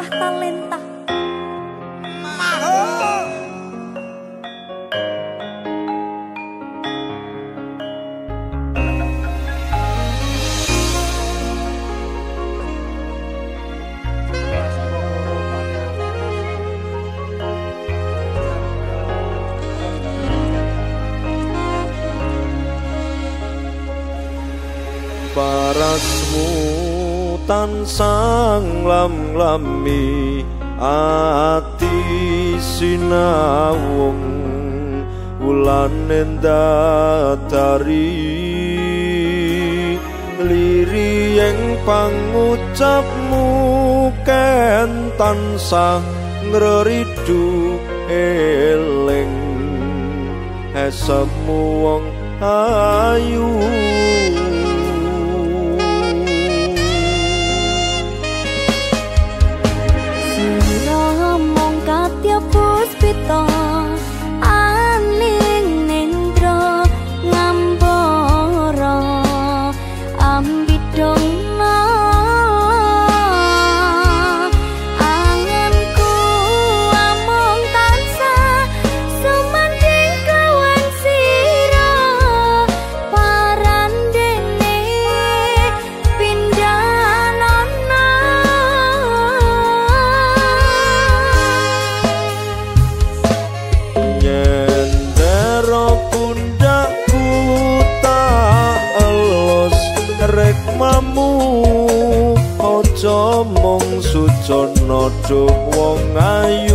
Apakah talenta tansang lam lami ati sinawung wulan dari liri yang pangucapmu ken tansah ngreridu eling. Esemu wong ayu pas we ninggal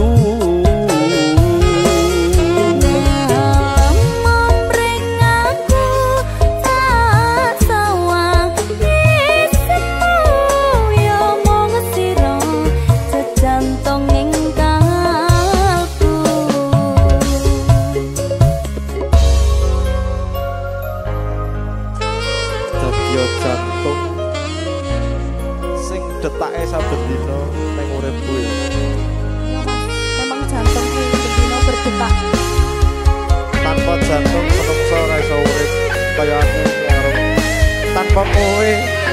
papoe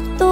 것도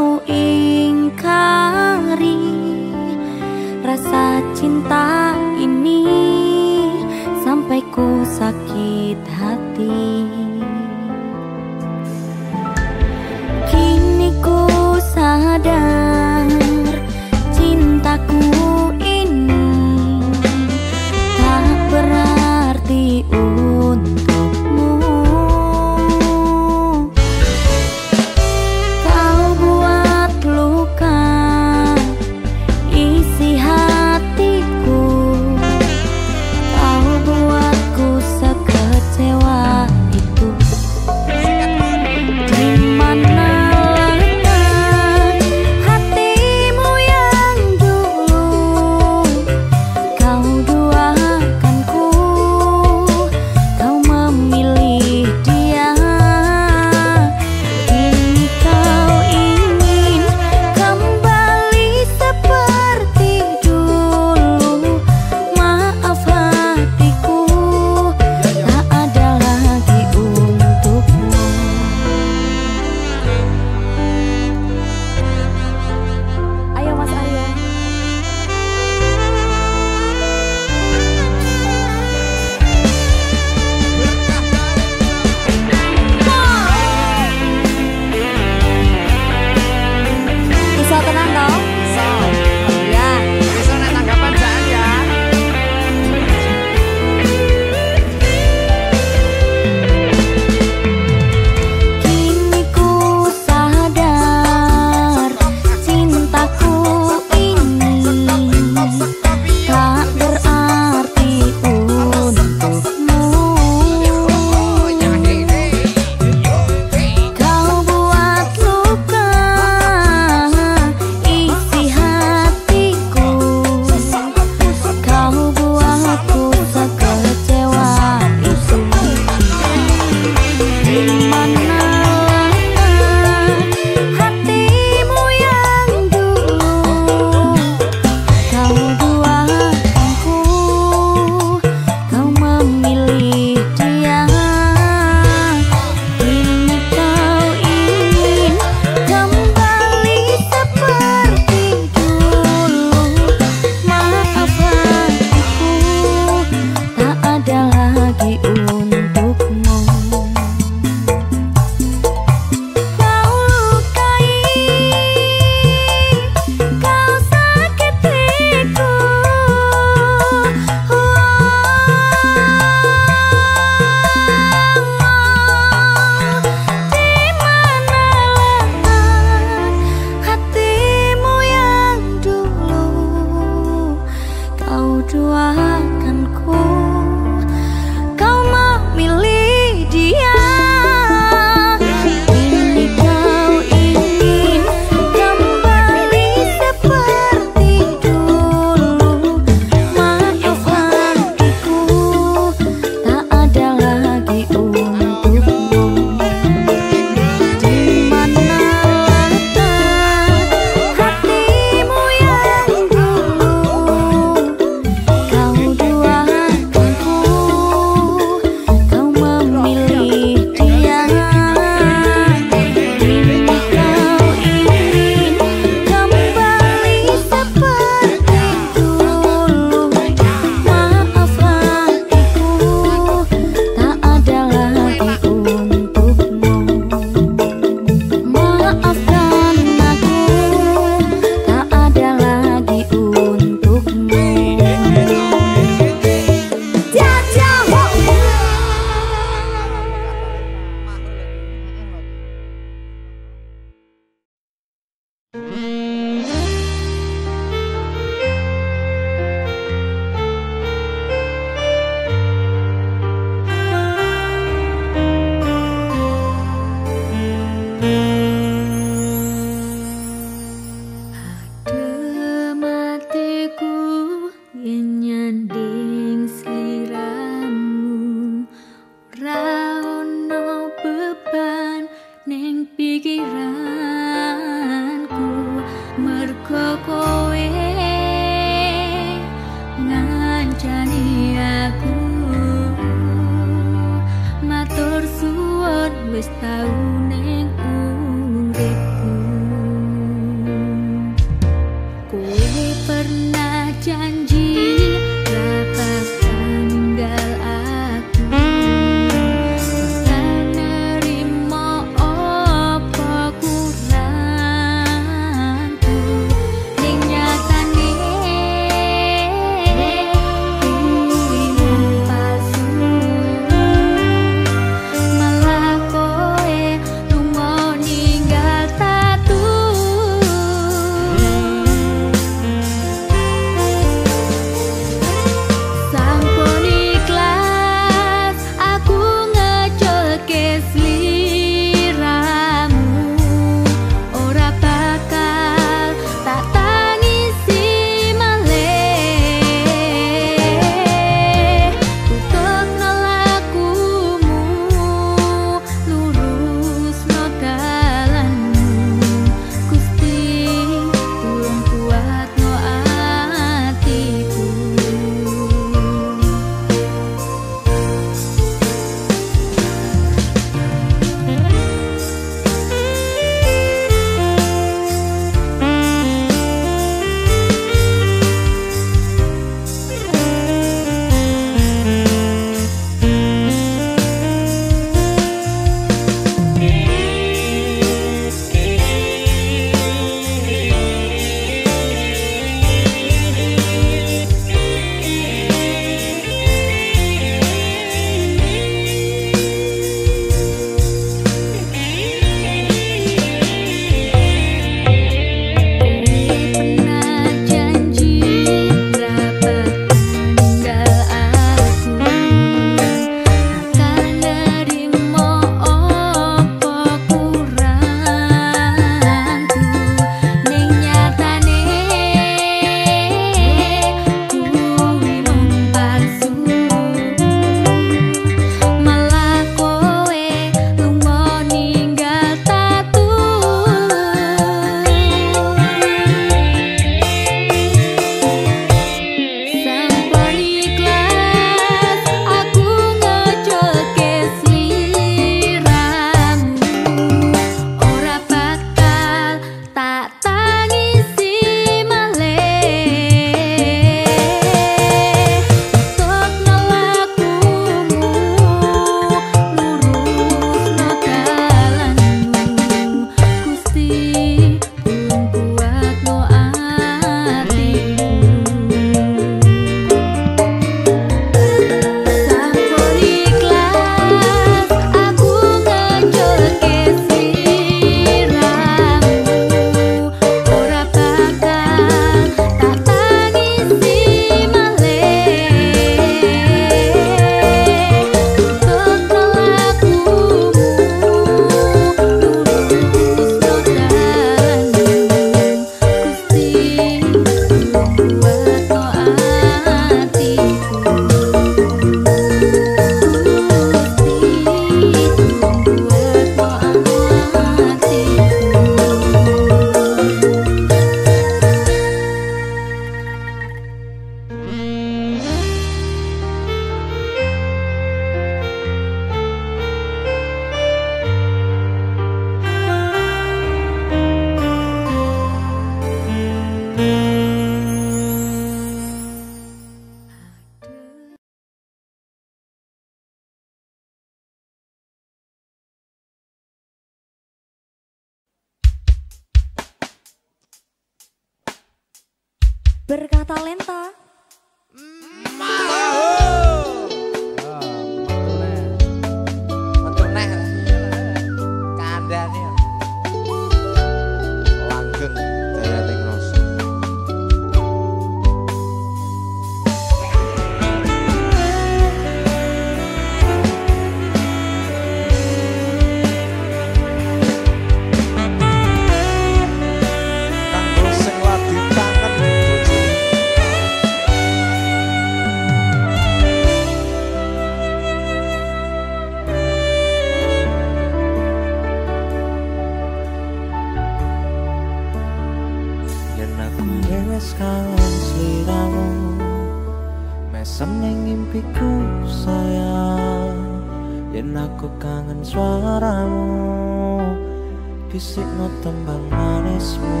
bisik no tembang manismu.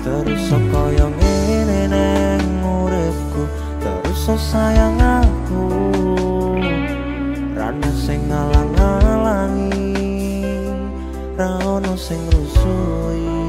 Terus apa yang ini neng uripku terus sayang aku. Rana sing ngalang-ngalangi rana sing rusui.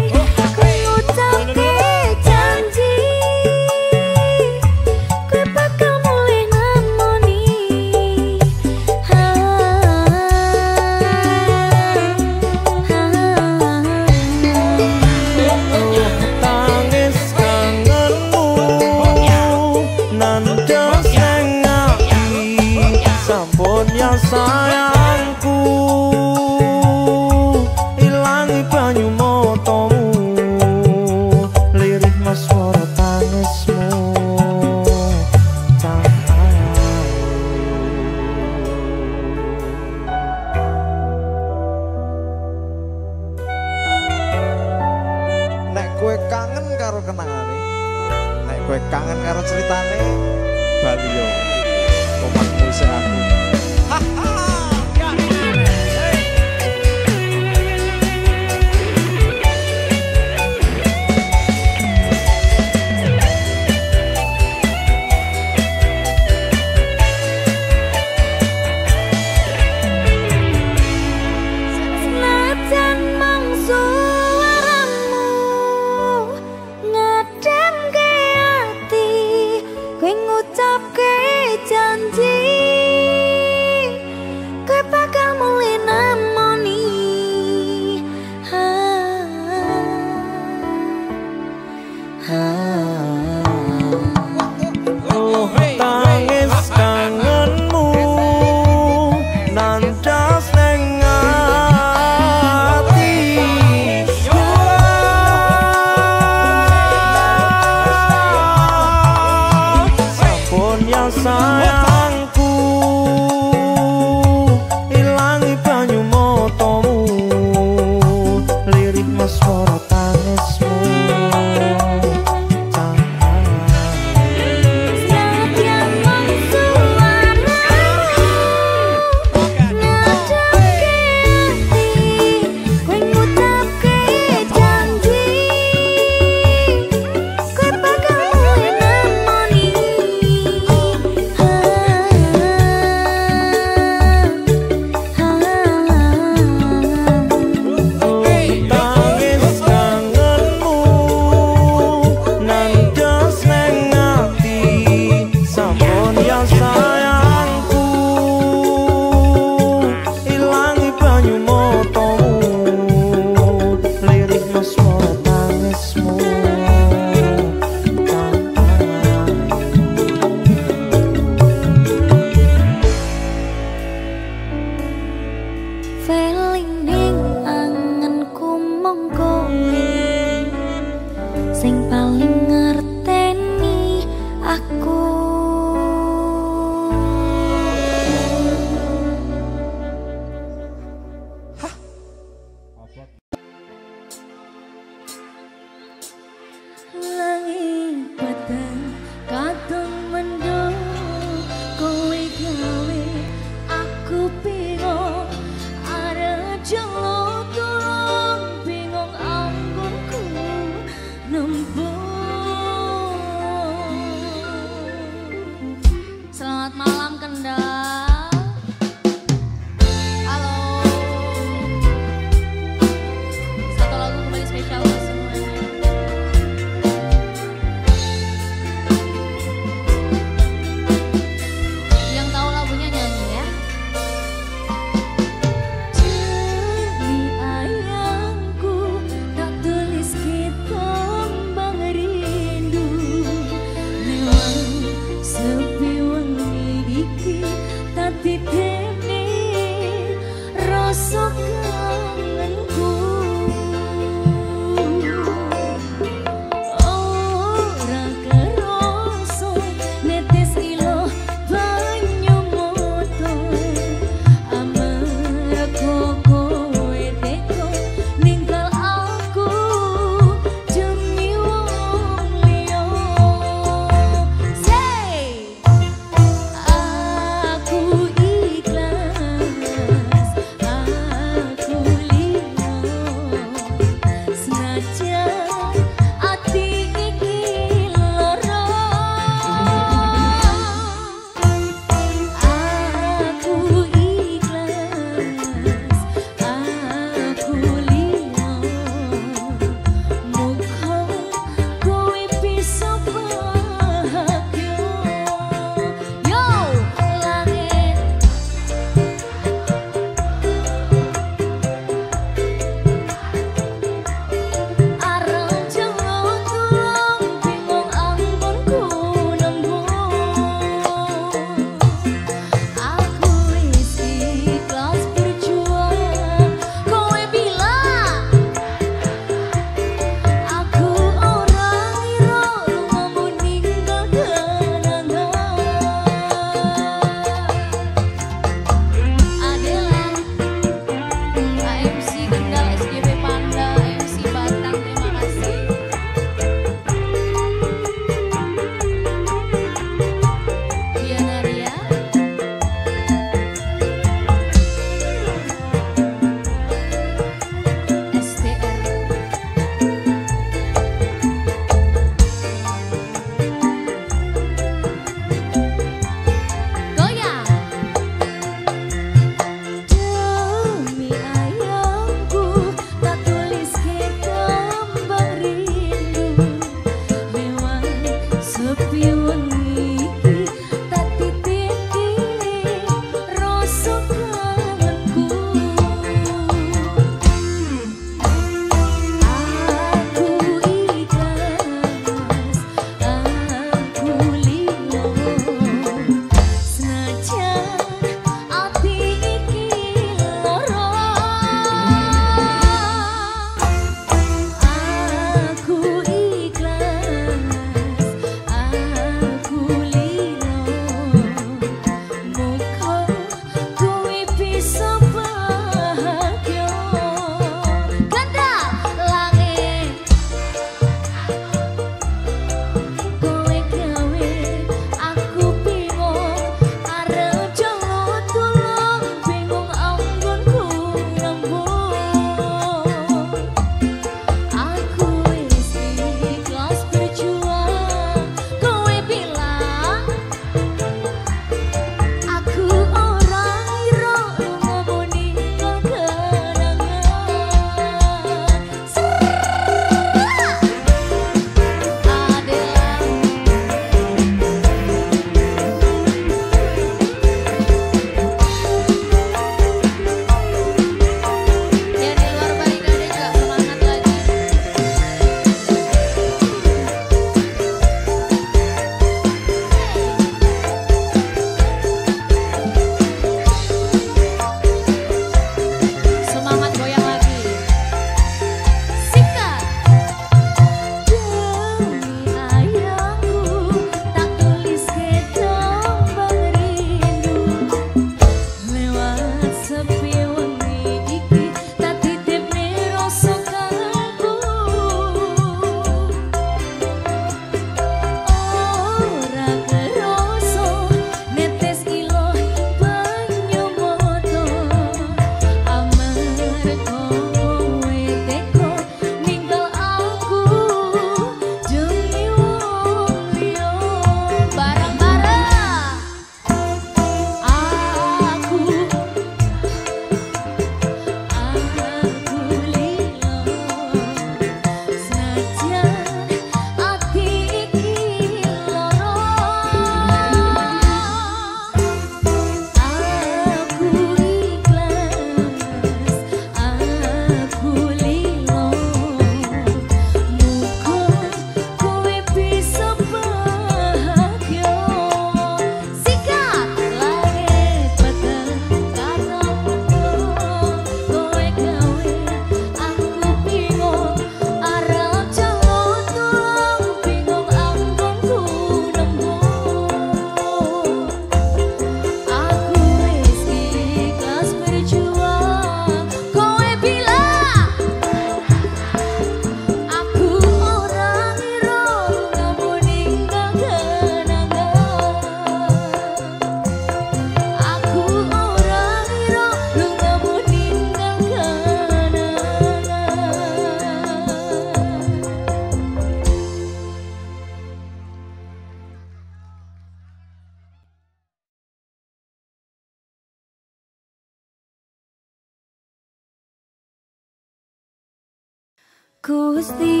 Gusti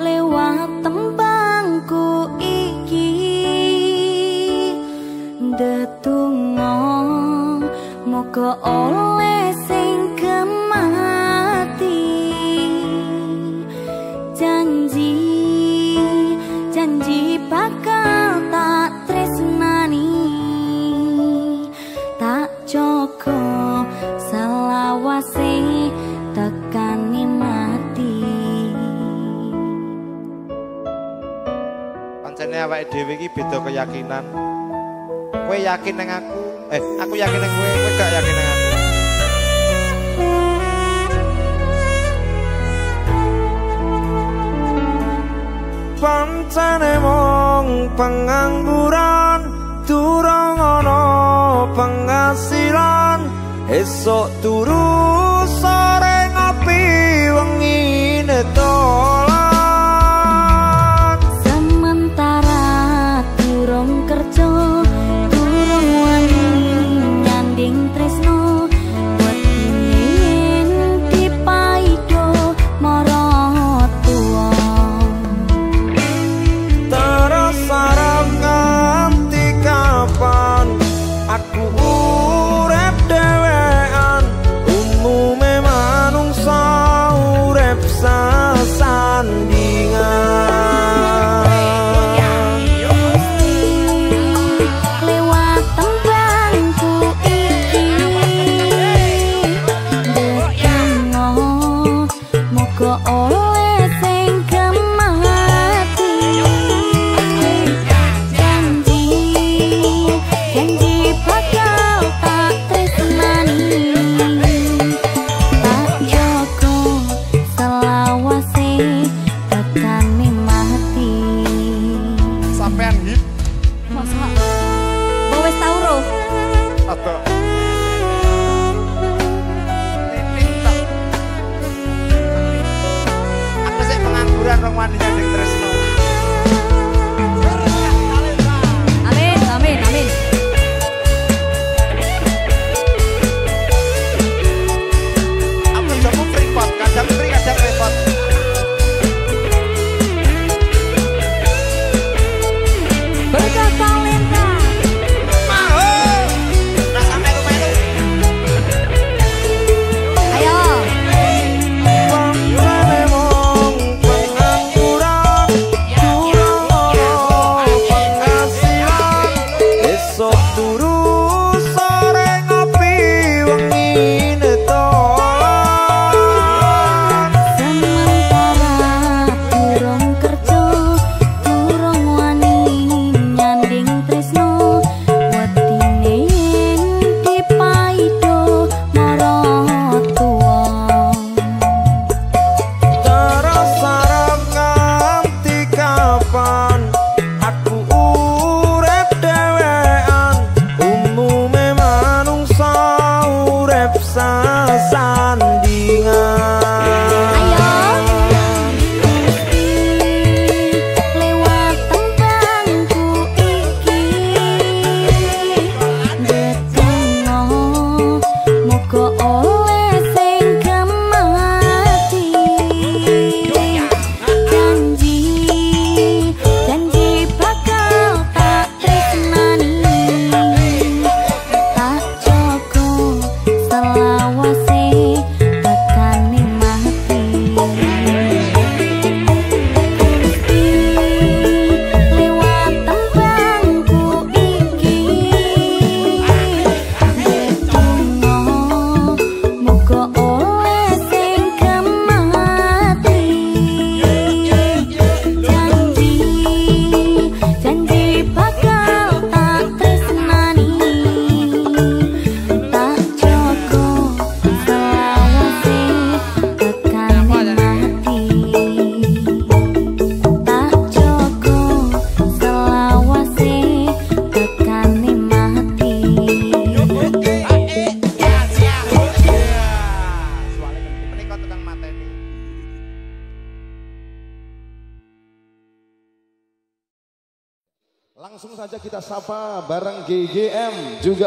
lewat tembangku iki detungong moga Allah dhewe iki beda keyakinan. Kowe yakin nang aku? Eh, aku yakin nang kowe, kowe gak yakin nang aku. Pancene mong pengangguran durung ana penghasilan esok turu sore ngopi wengi netol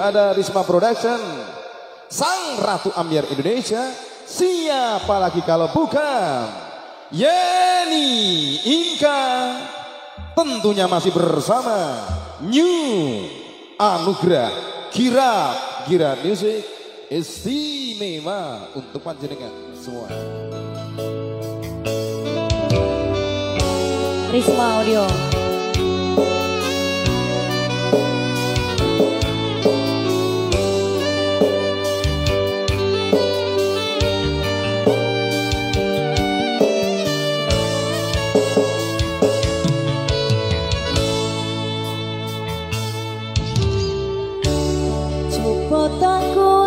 ada Risma Production. Sang Ratu Ambiar Indonesia. Siapa lagi kalau bukan Yeni Inka. Tentunya masih bersama New Anugrah Kirap Kira Music istimewa untuk panjenengan semua. Risma Audio. 当孤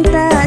kowe